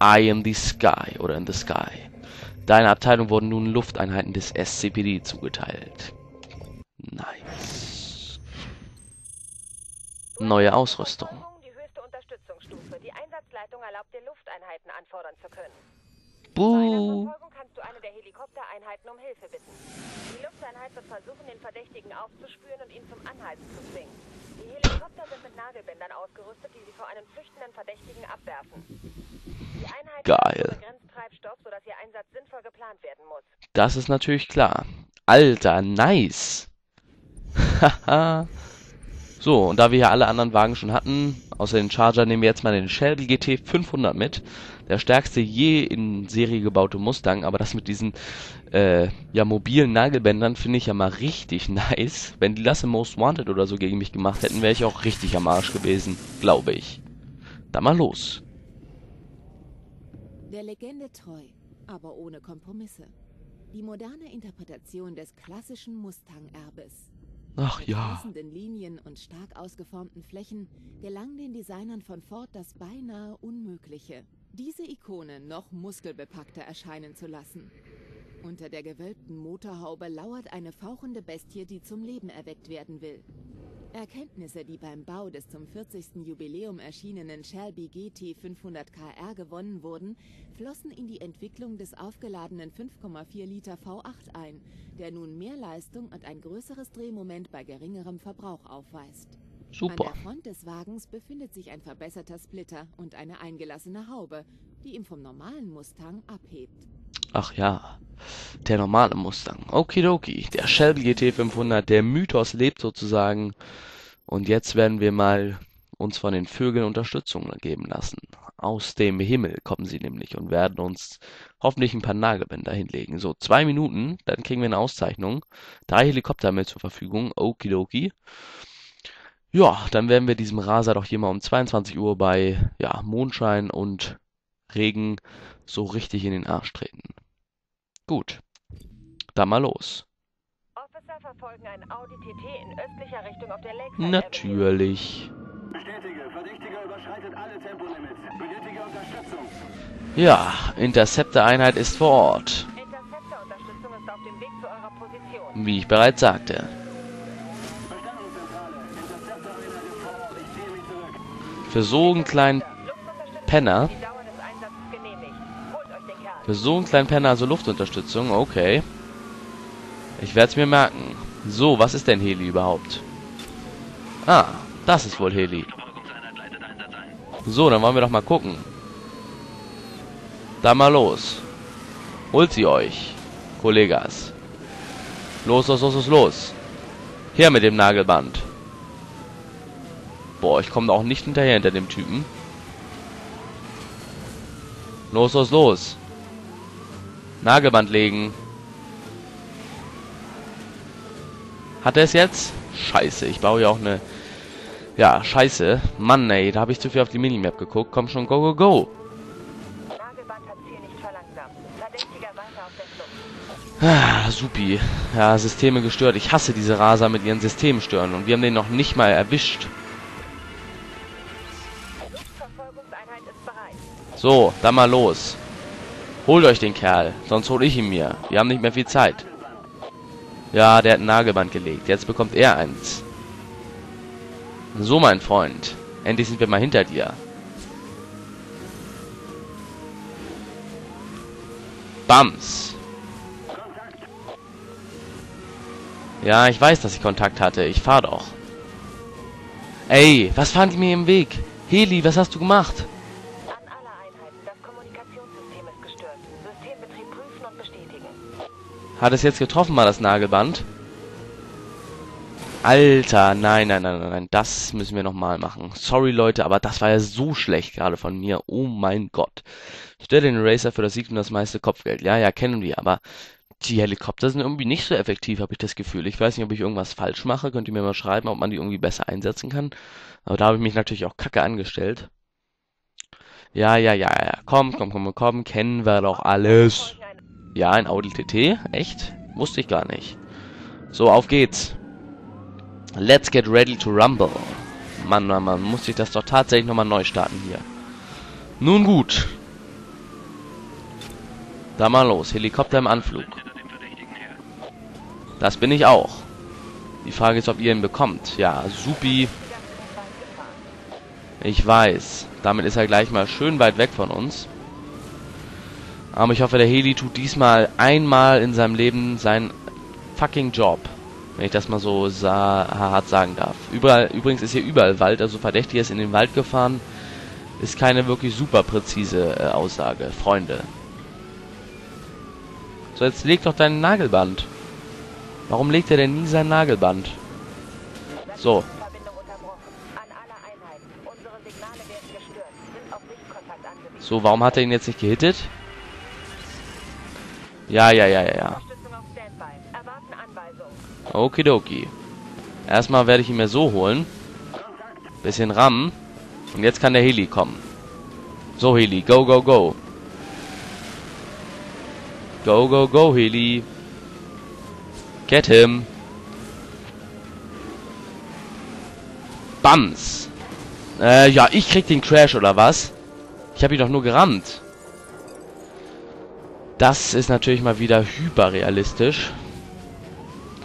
Eye in the Sky oder in the Sky. Deiner Abteilung wurden nun Lufteinheiten des SCPD zugeteilt. Nice. Neue Ausrüstung. Die höchste Unterstützungsstufe. Die Einsatzleitung erlaubt dir Lufteinheiten anfordern zu können. Bei einer Buh. Verfolgung kannst du eine der Helikoptereinheiten um Hilfe bitten. Die Lufteinheit wird versuchen, den Verdächtigen aufzuspüren und ihn zum Anhalten zu zwingen. Die Helikopter sind mit Nagelbändern ausgerüstet, die sie vor einem flüchtenden Verdächtigen abwerfen. Geil. Das ist natürlich klar. Alter, nice. Haha. so, und da wir hier alle anderen Wagen schon hatten, außer den Charger, nehmen wir jetzt mal den Shelby GT 500 mit. Der stärkste je in Serie gebaute Mustang, aber das mit diesen äh, ja mobilen Nagelbändern finde ich ja mal richtig nice. Wenn die das im Most Wanted oder so gegen mich gemacht hätten, wäre ich auch richtig am Arsch gewesen, glaube ich. Dann mal los. Der Legende treu, aber ohne Kompromisse. Die moderne Interpretation des klassischen Mustang-Erbes. Ach Mit ja. fließenden Linien und stark ausgeformten Flächen gelang den Designern von Ford das beinahe Unmögliche, diese Ikone noch muskelbepackter erscheinen zu lassen. Unter der gewölbten Motorhaube lauert eine fauchende Bestie, die zum Leben erweckt werden will. Erkenntnisse, die beim Bau des zum 40. Jubiläum erschienenen Shelby GT 500 KR gewonnen wurden, flossen in die Entwicklung des aufgeladenen 5,4 Liter V8 ein, der nun mehr Leistung und ein größeres Drehmoment bei geringerem Verbrauch aufweist. An Super. der Front des Wagens befindet sich ein verbesserter Splitter und eine eingelassene Haube, die ihn vom normalen Mustang abhebt. Ach ja, der normale Mustang. Okidoki, der Shelby GT 500, der Mythos lebt sozusagen. Und jetzt werden wir mal uns von den Vögeln Unterstützung geben lassen. Aus dem Himmel kommen sie nämlich und werden uns hoffentlich ein paar Nagelbänder hinlegen. So, zwei Minuten, dann kriegen wir eine Auszeichnung. Drei Helikopter wir zur Verfügung. Okidoki. Ja, dann werden wir diesem Raser doch hier mal um 22 Uhr bei ja, Mondschein und Regen so richtig in den Arsch treten. Gut, dann mal los. Officer verfolgen ein Audi TT in östlicher Richtung auf der Lakeside Avenue. Natürlich. Bestätige, Verdächtiger überschreitet alle Tempolimits. Benötige Unterstützung. Ja, Interceptor-Einheit ist vor Ort, Interceptor-Unterstützung ist auf dem Weg zu eurer Position. wie ich bereits sagte. Für so einen kleinen Penner, Die Dauer des Einsatzes genehmigt. Holt euch den Kerl. Für so einen kleinen Penner also Luftunterstützung, okay. Ich werde es mir merken. So, was ist denn Heli überhaupt? Ah, das ist wohl Heli. So, dann wollen wir doch mal gucken. Dann mal los. Holt sie euch, Kollegas. Los, los, los, los, los. Her mit dem Nagelband. Boah, ich komme auch nicht hinterher hinter dem Typen. Los, los, los. Nagelband legen. Hat er es jetzt? Scheiße, ich baue ja auch eine... Ja, scheiße. Mann, ey, da habe ich zu viel auf die Minimap geguckt. Komm schon, go, go, go. Ah, supi. Ja, Systeme gestört. Ich hasse diese Raser mit ihren Systemen stören. Und wir haben den noch nicht mal erwischt. So, dann mal los. Holt euch den Kerl, sonst hol ich ihn mir. Wir haben nicht mehr viel Zeit. Ja, der hat ein Nagelband gelegt. Jetzt bekommt er eins. So, mein Freund. Endlich sind wir mal hinter dir. Bams. Ja, ich weiß, dass ich Kontakt hatte. Ich fahr doch. Ey, was fahren die mir im Weg? Heli, was hast du gemacht? Hat es jetzt getroffen, mal das Nagelband? Alter, nein, nein, nein, nein, nein, das müssen wir nochmal machen. Sorry, Leute, aber das war ja so schlecht gerade von mir. Oh mein Gott. Stell den Racer für das Sieg und das meiste Kopfgeld. Ja, ja, kennen wir, aber die Helikopter sind irgendwie nicht so effektiv, habe ich das Gefühl. Ich weiß nicht, ob ich irgendwas falsch mache. Könnt ihr mir mal schreiben, ob man die irgendwie besser einsetzen kann. Aber da habe ich mich natürlich auch kacke angestellt. Ja, ja, ja, ja. Komm, komm, komm, komm. Kennen wir doch alles. Ja, ein Audi TT? Echt? Wusste ich gar nicht. So, auf geht's. Let's get ready to rumble. Mann, Mann, Mann, muss ich das doch tatsächlich nochmal neu starten hier. Nun gut. Da mal los. Helikopter im Anflug. Das bin ich auch. Die Frage ist, ob ihr ihn bekommt. Ja, supi. Ich weiß. Damit ist er gleich mal schön weit weg von uns. Aber ich hoffe, der Heli tut diesmal einmal in seinem Leben seinen fucking Job. Wenn ich das mal so sa hart sagen darf. Überall, übrigens ist hier überall Wald, also verdächtig ist in den Wald gefahren. Ist keine wirklich super präzise äh, Aussage, Freunde. So, jetzt leg doch dein Nagelband. Warum legt er denn nie sein Nagelband? So, so, warum hat er ihn jetzt nicht gehittet? Ja, ja, ja, ja, ja. Okidoki. Erstmal werde ich ihn mir so holen. Bisschen rammen. Und jetzt kann der Heli kommen. So, Heli, go, go, go. Go, go, go, Heli. Get him. Bams. Äh, ja, ich krieg den Crash, oder was? Ich habe ihn doch nur gerammt. Das ist natürlich mal wieder hyperrealistisch.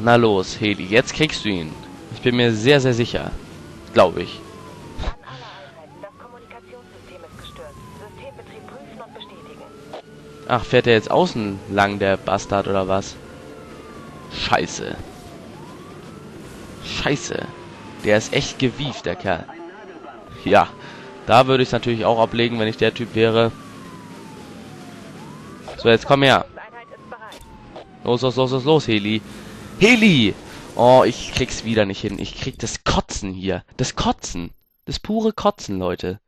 Na los, Heli, jetzt kriegst du ihn. Ich bin mir sehr, sehr sicher. Glaube ich. Ach, fährt er jetzt außen lang, der Bastard, oder was? Scheiße. Scheiße. Der ist echt gewieft, der Kerl. Ja, da würde ich es natürlich auch ablegen, wenn ich der Typ wäre. So, jetzt komm her. Los, los, los, los, los, Heli. Heli! Oh, ich krieg's wieder nicht hin. Ich krieg das Kotzen hier. Das Kotzen. Das pure Kotzen, Leute.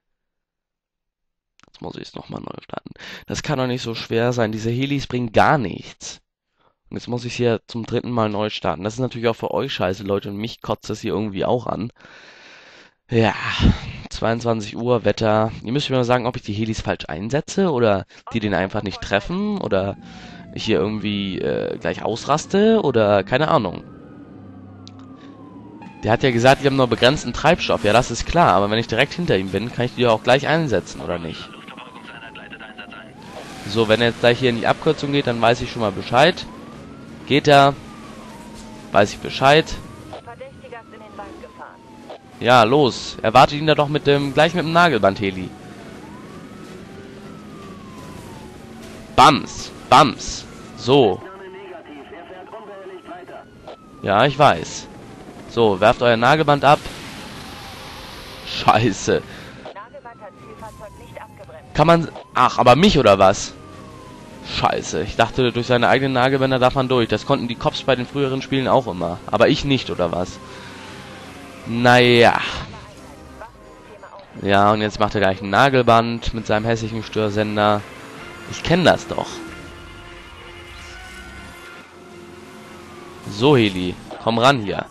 Jetzt muss ich es nochmal neu starten. Das kann doch nicht so schwer sein. Diese Helis bringen gar nichts. Und jetzt muss ich hier zum dritten Mal neu starten. Das ist natürlich auch für euch scheiße, Leute. Und mich kotzt das hier irgendwie auch an. Ja, 22 Uhr, Wetter. Ihr müsst mir mal sagen, ob ich die Helis falsch einsetze oder die den einfach nicht treffen oder ich hier irgendwie äh, gleich ausraste oder keine Ahnung. Der hat ja gesagt, die haben nur begrenzten Treibstoff. Ja, das ist klar, aber wenn ich direkt hinter ihm bin, kann ich die auch gleich einsetzen, oder nicht? So, wenn er jetzt gleich hier in die Abkürzung geht, dann weiß ich schon mal Bescheid. Geht er? Weiß ich Bescheid. Verdächtiger ist in den Wald gefahren. Ja, los. Erwartet ihn da doch mit dem, gleich mit dem Nagelband, Heli. Bams. Bams. So. Ja, ich weiß. So, werft euer Nagelband ab. Scheiße. Kann man... Ach, aber mich oder was? Scheiße. Ich dachte, durch seine eigenen Nagelbänder darf man durch. Das konnten die Cops bei den früheren Spielen auch immer. Aber ich nicht, oder was? Naja. Ja, und jetzt macht er gleich ein Nagelband mit seinem hässlichen Störsender. Ich kenne das doch. So, Heli. Komm ran hier.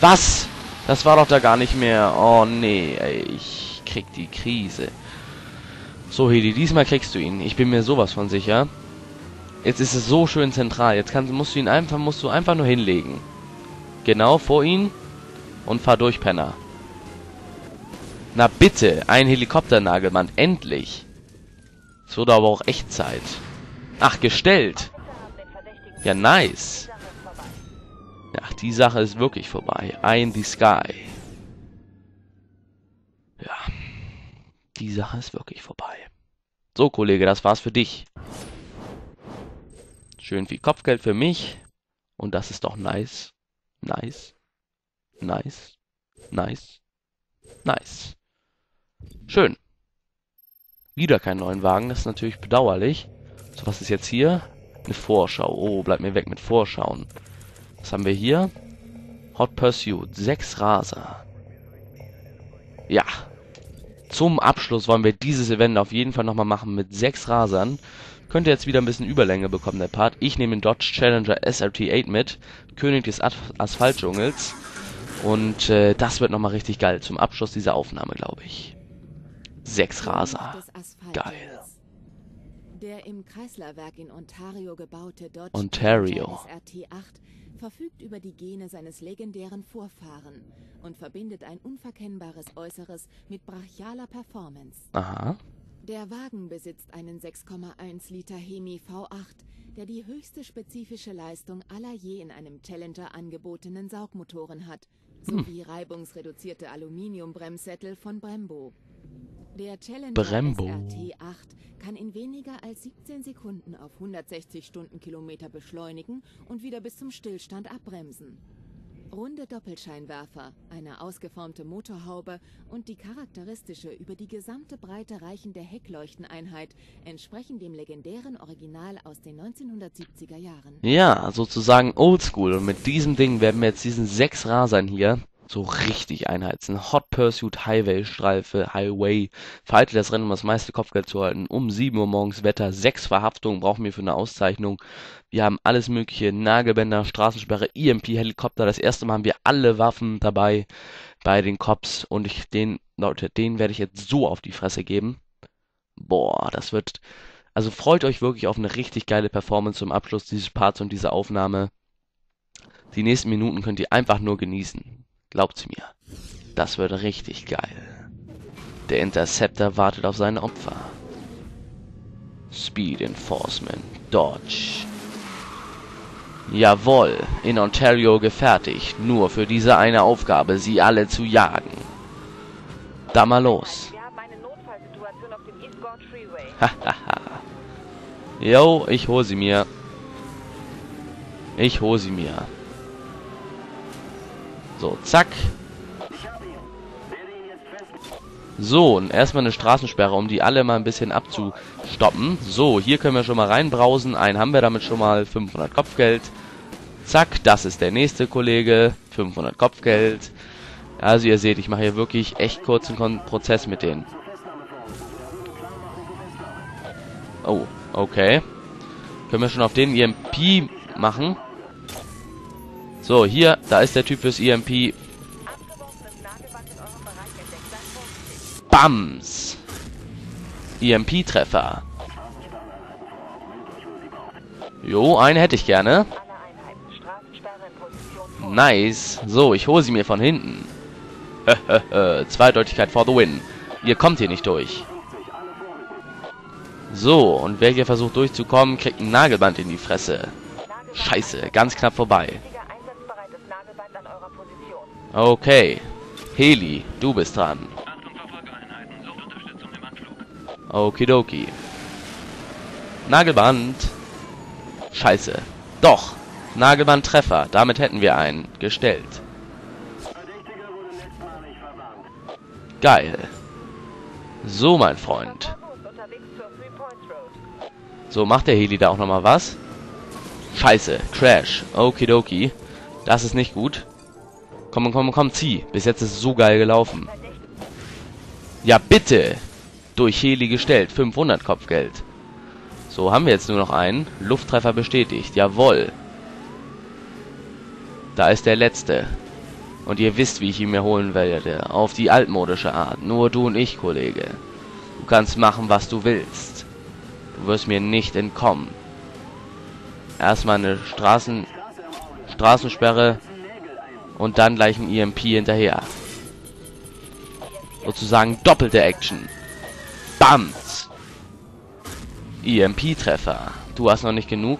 Was? Das war doch da gar nicht mehr. Oh, nee, ey. Ich krieg die Krise. So, Heli, diesmal kriegst du ihn. Ich bin mir sowas von sicher. Jetzt ist es so schön zentral. Jetzt kannst, musst du ihn einfach, musst du einfach nur hinlegen. Genau vor ihn. Und fahr durch, Penner. Na bitte, ein Helikopternagelmann, endlich. Es wurde aber auch echt Zeit. Ach, gestellt. Ja, nice. Ja, die Sache ist wirklich vorbei. Eye in the sky. Ja, die Sache ist wirklich vorbei. So, Kollege, das war's für dich. Schön viel Kopfgeld für mich. Und das ist doch nice. Nice. Nice. Nice. Nice. Schön. Wieder keinen neuen Wagen, das ist natürlich bedauerlich. So, was ist jetzt hier? Eine Vorschau. Oh, bleib mir weg mit Vorschauen. Was haben wir hier? Hot Pursuit. Sechs Raser. Ja. Zum Abschluss wollen wir dieses Event auf jeden Fall nochmal machen mit sechs Rasern. Könnte jetzt wieder ein bisschen Überlänge bekommen, der Part. Ich nehme den Dodge Challenger SRT8 mit. König des As Asphaltdschungels. Und äh, das wird nochmal richtig geil zum Abschluss dieser Aufnahme, glaube ich. Sechs Raser. Geil. Der im Kreislerwerk in Ontario gebaute Dodge Ontario. Challenger SRT-8 verfügt über die Gene seines legendären Vorfahren und verbindet ein unverkennbares Äußeres mit brachialer Performance. Aha. Der Wagen besitzt einen 6,1 Liter Hemi V8, der die höchste spezifische Leistung aller je in einem Challenger angebotenen Saugmotoren hat, sowie reibungsreduzierte Aluminiumbremssättel von Brembo. Der Challenger Brembo. SRT8 kann in weniger als 17 Sekunden auf 160 Stundenkilometer beschleunigen und wieder bis zum Stillstand abbremsen. Runde Doppelscheinwerfer, eine ausgeformte Motorhaube und die charakteristische über die gesamte Breite reichende Heckleuchteneinheit entsprechen dem legendären Original aus den 1970er Jahren. Ja, sozusagen oldschool. Und mit diesem Ding werden wir jetzt diesen sechs Rasern hier so richtig einheizen. Hot Pursuit Highway Streife, Highway. Verhalte das Rennen, um das meiste Kopfgeld zu halten. Um 7 Uhr morgens Wetter, sechs Verhaftungen brauchen wir für eine Auszeichnung. Wir haben alles mögliche, Nagelbänder, Straßensperre, EMP, Helikopter. Das erste Mal haben wir alle Waffen dabei bei den Cops. Und ich, den, Leute, den werde ich jetzt so auf die Fresse geben. Boah, das wird, also freut euch wirklich auf eine richtig geile Performance zum Abschluss dieses Parts und dieser Aufnahme. Die nächsten Minuten könnt ihr einfach nur genießen. Glaubt's mir. Das wird richtig geil. Der Interceptor wartet auf seine Opfer. Speed Enforcement. Dodge. Jawohl, in Ontario gefertigt. Nur für diese eine Aufgabe, sie alle zu jagen. Da mal los. Hahaha. Jo, ich hol sie mir. Ich hol sie mir. So, zack. So, und erstmal eine Straßensperre, um die alle mal ein bisschen abzustoppen. So, hier können wir schon mal reinbrausen. Einen haben wir damit schon mal. 500 Kopfgeld. Zack, das ist der nächste Kollege. 500 Kopfgeld. Also ihr seht, ich mache hier wirklich echt kurzen Kon Prozess mit denen. Oh, okay. Können wir schon auf den EMP machen? So, hier, da ist der Typ fürs EMP. Bams. EMP-Treffer. Jo, eine hätte ich gerne. Nice. So, ich hole sie mir von hinten. Zweideutigkeit for the win. Ihr kommt hier nicht durch. So, und wer hier versucht durchzukommen, kriegt ein Nagelband in die Fresse. Scheiße, ganz knapp vorbei. Okay. Heli, du bist dran. Okidoki. Nagelband. Scheiße. Doch. Nagelbandtreffer. Damit hätten wir einen gestellt. Geil. So, mein Freund. So, macht der Heli da auch nochmal was? Scheiße. Crash. Okidoki. Das ist nicht gut. Komm, komm, komm, zieh. Bis jetzt ist es so geil gelaufen. Ja, bitte. Durch Heli gestellt. 500 Kopfgeld. So, haben wir jetzt nur noch einen. Lufttreffer bestätigt. Jawohl. Da ist der letzte. Und ihr wisst, wie ich ihn mir holen werde. Auf die altmodische Art. Nur du und ich, Kollege. Du kannst machen, was du willst. Du wirst mir nicht entkommen. Erstmal eine Straßen Straßensperre und dann gleich ein EMP hinterher. Sozusagen doppelte Action. Bams! EMP-Treffer. Du hast noch nicht genug?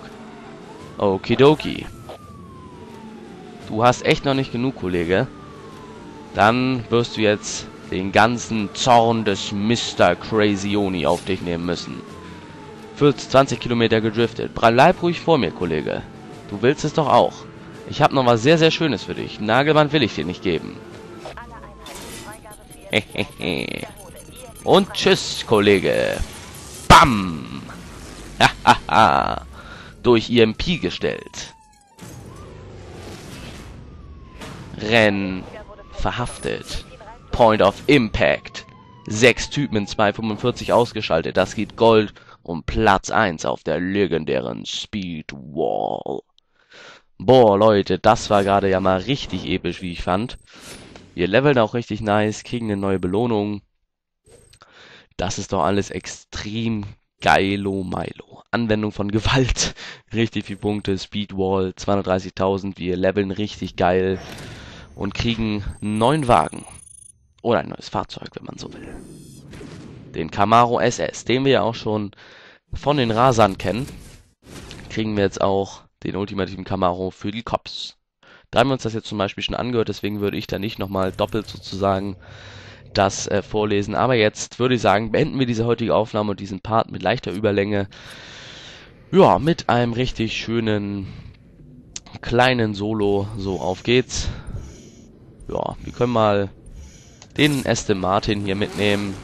Okidoki. Du hast echt noch nicht genug, Kollege. Dann wirst du jetzt den ganzen Zorn des Mr. Crazioni auf dich nehmen müssen. 40, 20 Kilometer gedriftet. Bleib ruhig vor mir, Kollege. Du willst es doch auch. Ich habe noch was sehr, sehr Schönes für dich. Nagelband will ich dir nicht geben. Und tschüss, Kollege. Bam! Hahaha. Durch EMP gestellt. Renn. Verhaftet. Point of Impact. Sechs Typen in 245 ausgeschaltet. Das gibt Gold und Platz 1 auf der legendären Speed Wall. Boah, Leute, das war gerade ja mal richtig episch, wie ich fand. Wir leveln auch richtig nice, kriegen eine neue Belohnung. Das ist doch alles extrem geilo Milo. Anwendung von Gewalt. Richtig viel Punkte. Speedwall 230.000. Wir leveln richtig geil. Und kriegen einen neuen Wagen. Oder ein neues Fahrzeug, wenn man so will. den Camaro SS, den wir ja auch schon von den Rasern kennen, kriegen wir jetzt auch den ultimativen Camaro für die Cops. Da haben wir uns das jetzt zum Beispiel schon angehört, deswegen würde ich da nicht nochmal doppelt sozusagen das äh, vorlesen. Aber jetzt würde ich sagen, beenden wir diese heutige Aufnahme und diesen Part mit leichter Überlänge. Ja, mit einem richtig schönen kleinen Solo. So, auf geht's. Ja, wir können mal den Aston Martin hier mitnehmen.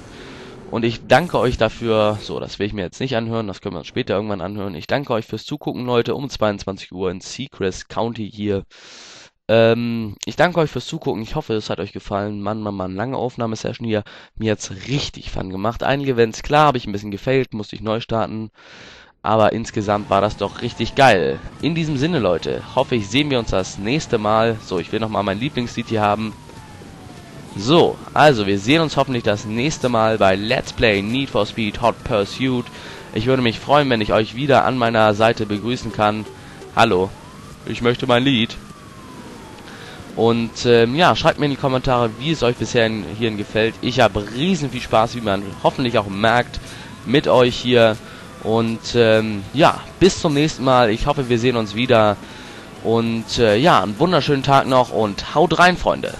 Und ich danke euch dafür, so, das will ich mir jetzt nicht anhören, das können wir uns später irgendwann anhören. Ich danke euch fürs Zugucken, Leute, um 22 Uhr in Seacrest County hier. Ähm, ich danke euch fürs Zugucken. Ich hoffe, es hat euch gefallen. Mann, Mann, Mann, lange Aufnahmesession hier. Mir hat's richtig Fun gemacht. Einige Events, klar, habe ich ein bisschen gefailt, musste ich neu starten. Aber insgesamt war das doch richtig geil. In diesem Sinne, Leute, hoffe ich, sehen wir uns das nächste Mal. So, ich will nochmal mein Lieblingslied hier haben. So, also wir sehen uns hoffentlich das nächste Mal bei Let's Play Need for Speed Hot Pursuit. Ich würde mich freuen, wenn ich euch wieder an meiner Seite begrüßen kann. Hallo, ich möchte mein Lied. Und ähm, ja, schreibt mir in die Kommentare, wie es euch bisher hierhin gefällt. Ich habe riesen viel Spaß, wie man hoffentlich auch merkt, mit euch hier. Und ähm, ja, bis zum nächsten Mal. Ich hoffe, wir sehen uns wieder. Und äh, ja, einen wunderschönen Tag noch und haut rein, Freunde.